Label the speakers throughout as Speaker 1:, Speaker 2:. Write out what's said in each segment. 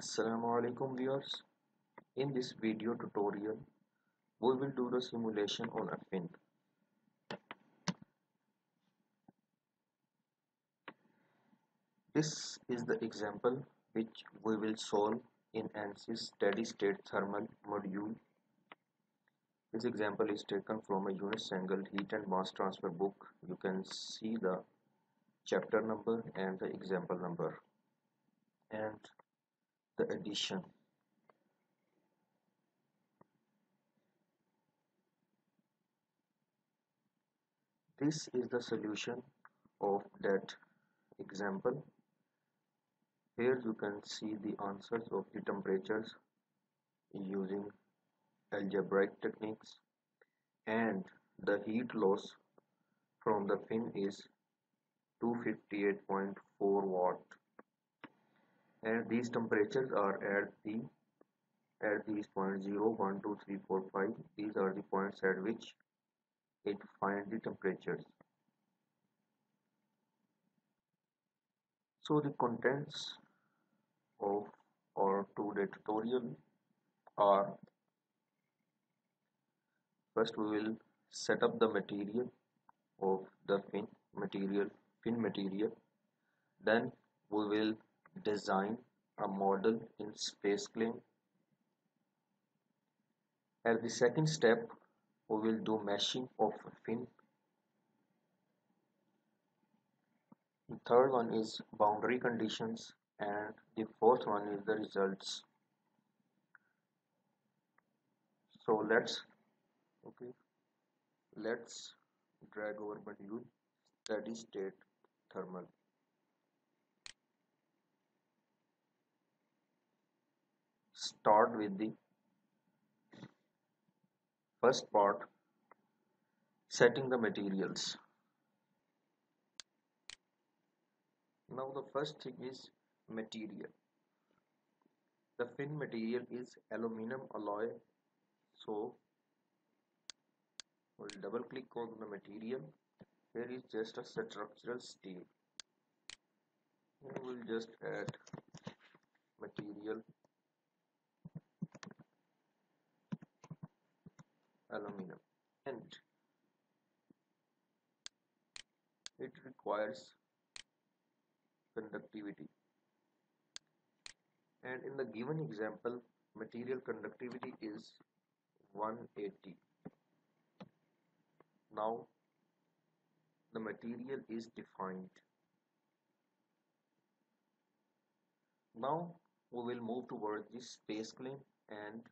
Speaker 1: Assalamu alaikum viewers. In this video tutorial, we will do the simulation on a fin. This is the example which we will solve in ANSYS steady state thermal module. This example is taken from a Yunus Cengel heat and mass transfer book. You can see the chapter number and the example number and the addition. This is the solution of that example. Here you can see the answers of the temperatures using algebraic techniques. And the heat loss from the fin is 258.4 watt and these temperatures are at the at these points 0 1 2 3 4 5 these are the points at which it finds the temperatures. So the contents of our today tutorial are first we will set up the material of the fin material fin material. Then we will design a model in space SpaceClaim. At the second step, we will do meshing of fin. The third one is boundary conditions and the fourth one is the results. So let's okay let's drag our module steady state thermal start with the first part setting the materials. Now the first thing is material. The fin material is aluminum alloy. So we'll double click on the material. Here is just a structural steel. We'll just add material aluminum. And it requires conductivity. And in the given example material conductivity is 180 now the material is defined. Now we will move towards this SpaceClaim and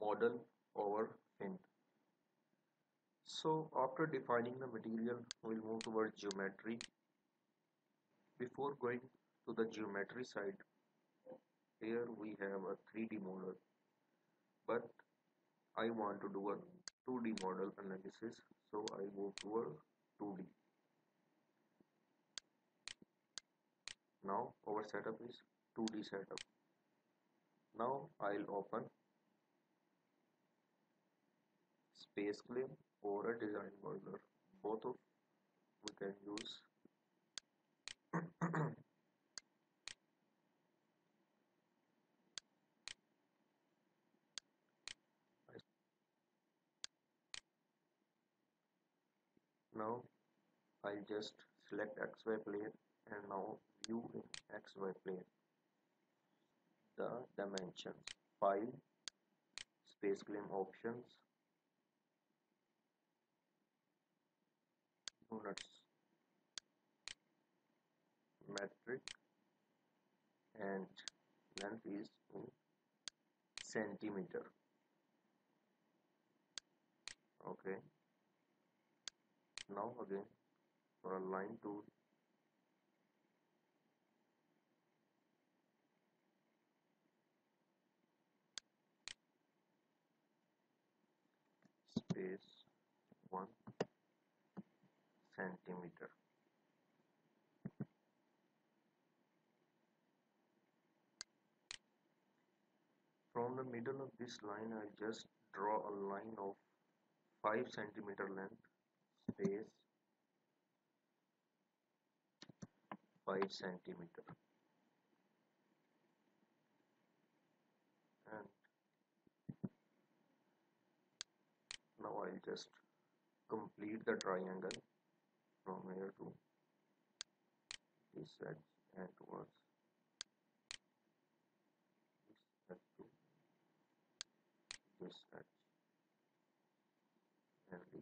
Speaker 1: model over fin. So after defining the material, we'll move towards geometry. Before going to the geometry side, here we have a 3D model, but I want to do a 2D model analysis, so I go to a 2D. Now our setup is 2D setup. Now I'll open SpaceClaim or a design modeler both of we can use. Now I'll just select XY plane and now view in XY plane. The dimensions. File. Space claim options units metric and length is in centimeter. Okay. Now again for a line tool space 1 centimeter. From the middle of this line I just draw a line of 5 centimeter length space. 5 centimeter. And now I'll just complete the triangle from here to this edge and towards this edge to this edge and the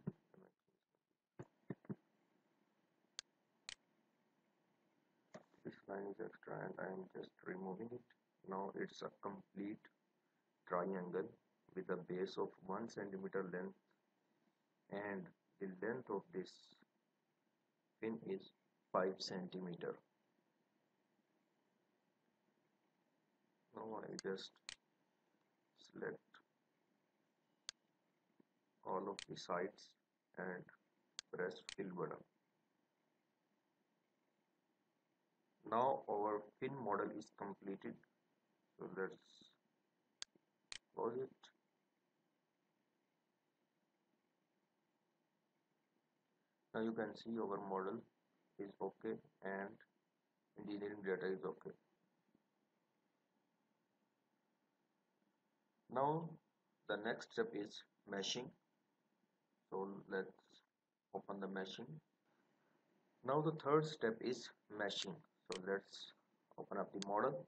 Speaker 1: this line is extra and I am just removing it. Now it's a complete triangle with a base of 1 centimeter length and the length of this fin is 5 centimeter. Now I just select all of the sides and press fill button. Now our fin model is completed. So let's close it now you can see our model is okay and engineering data is okay. Now the next step is meshing. So let's open the meshing. Now the third step is meshing. So let's open up the model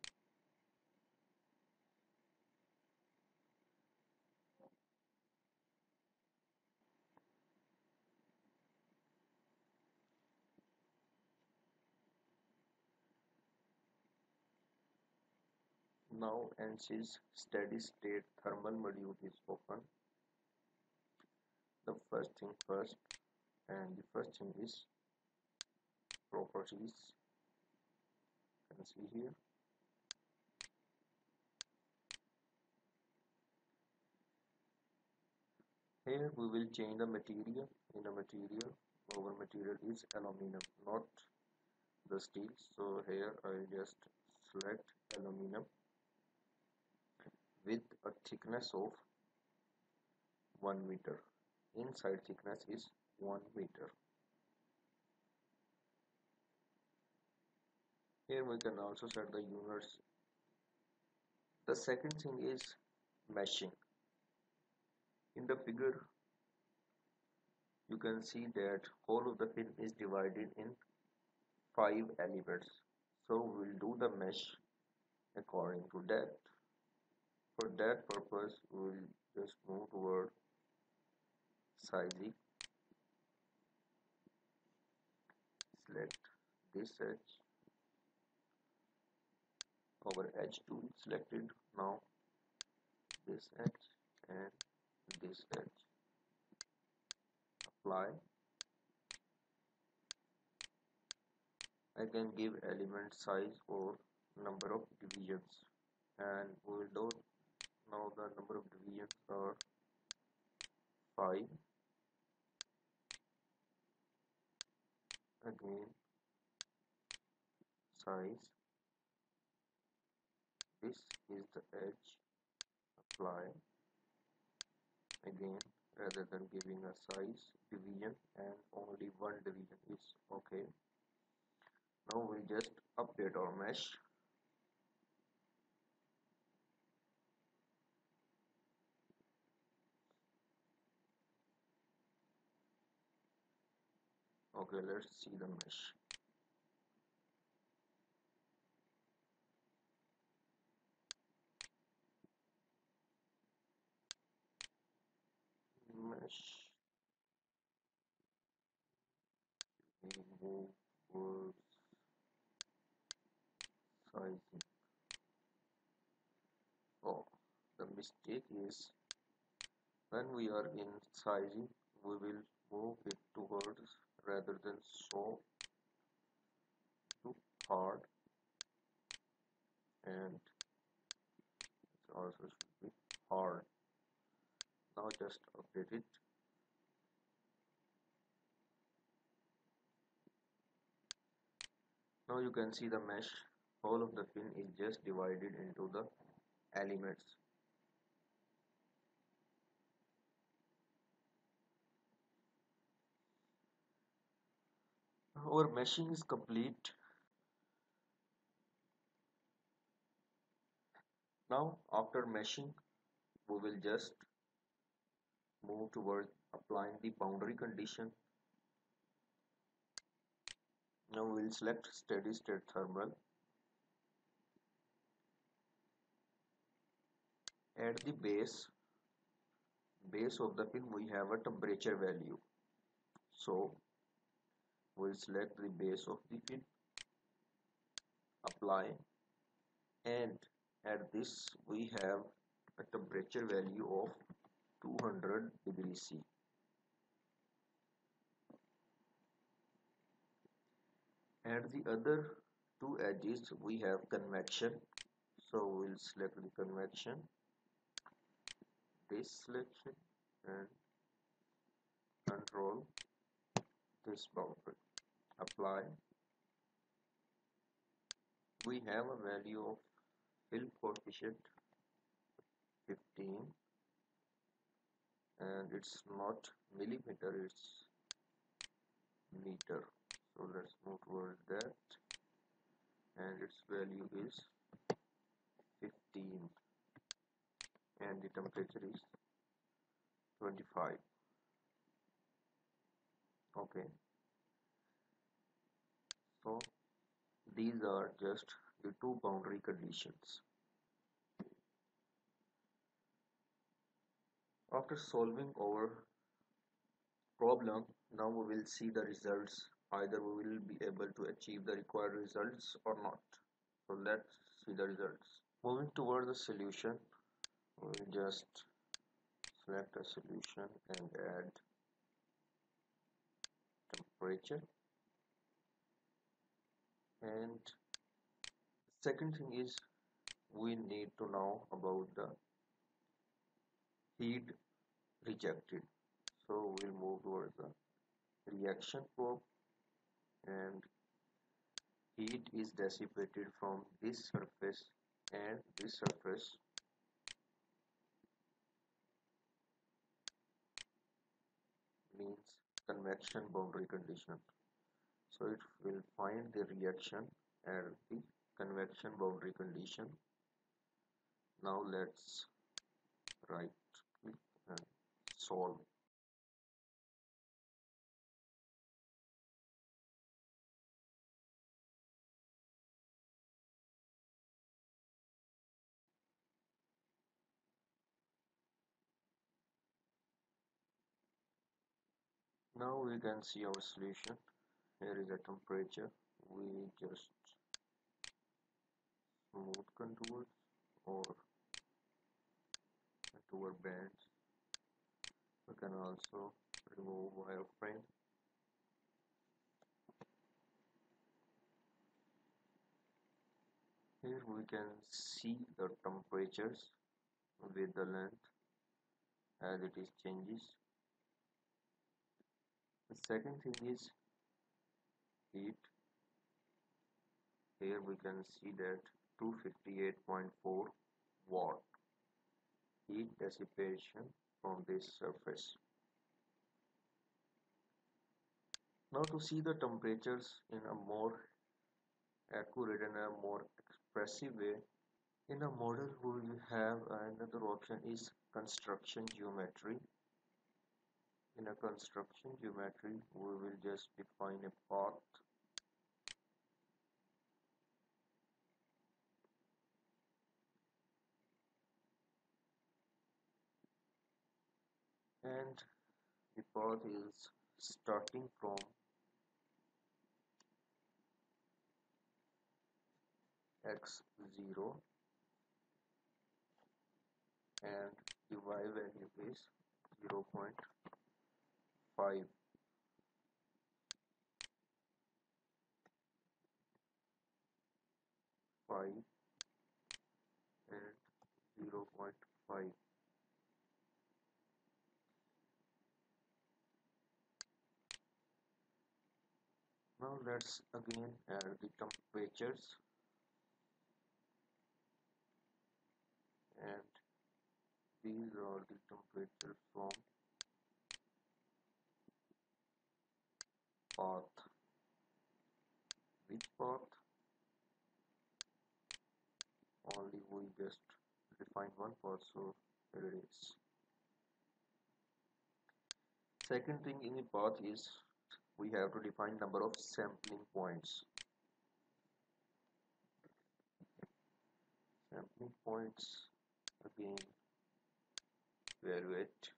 Speaker 1: Now and ANSYS steady state thermal module is open. The first thing first and the first thing is properties. You can see here. Here we will change the material in the material. Our material is aluminum, not the steel. So here I just select aluminum with a thickness of 1 meter. Inside thickness is 1 meter. Here we can also set the units the second thing is meshing. In the figure you can see that whole of the fin is divided in five elements. So we'll do the mesh according to that for that purpose we will just move toward sizing select this edge. Our edge tool selected. Now this edge and this edge. Apply. I can give element size or number of divisions and we will do now the number of divisions are 5 again size. This is the edge apply. Again rather than giving a size division and only one division is okay. Now we just update our mesh okay let's see the mesh mesh we move sizing oh the mistake is when we are in sizing we will move it towards rather than so too hard and it also should be hard. Now just update it. Now you can see the mesh. All of the fin is just divided into the elements our meshing is complete. Now after meshing we will just move towards applying the boundary condition. Now we'll select steady state thermal. At the base base of the fin we have a temperature value. So we'll select the base of the fin apply and at this we have a temperature value of 200 degrees C. At the other two edges we have convection. So we'll select the convection this selection and control this boundary apply we have a value of film coefficient 15 and it's not millimeter it's meter. So let's move towards that. And its value is 15 and the temperature is 25 okay. So these are just the two boundary conditions. After solving our problem now we will see the results. Either we will be able to achieve the required results or not. So let's see the results. Moving towards the solution we'll just select a solution and add temperature and second thing is we need to know about the heat rejected. So we'll move towards the reaction probe. And heat is dissipated from this surface and this surface. Means convection boundary condition. So it will find the reaction at the convection boundary condition. Now let's right click and solve now we can see our solution. Here is a temperature. We just smooth contours or contour bands. We can also remove wireframe here we can see the temperatures with the length as it is changes the second thing is heat. Here we can see that 258.4 watt heat dissipation from this surface. Now to see the temperatures in a more accurate and a more expressive way in a model we have another option is construction geometry in a construction geometry we will just define a path. And the path is starting from x0 and the y value is 0 0.5 5 and 0 0.5 now let's again add the temperatures. And these are the temperatures from path which path only we just define one path so here it is. Second thing in the path is we have to define number of sampling points. Sampling points again evaluate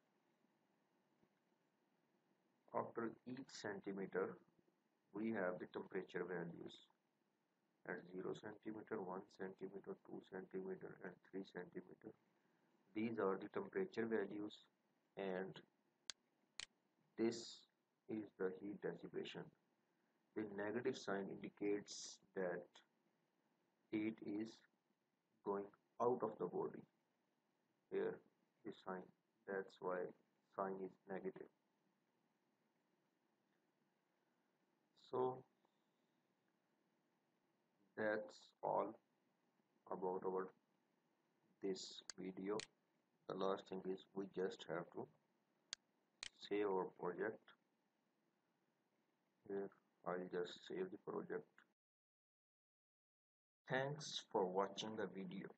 Speaker 1: after each centimeter we have the temperature values at 0 centimeter 1 centimeter 2 centimeter and 3 centimeter. These are the temperature values and this is the heat dissipation. The negative sign indicates that heat is going out of the body. Here the sign that's why sign is negative so that's all about our this video. The last thing is we just have to save our project. Here I'll just save the project. Thanks for watching the video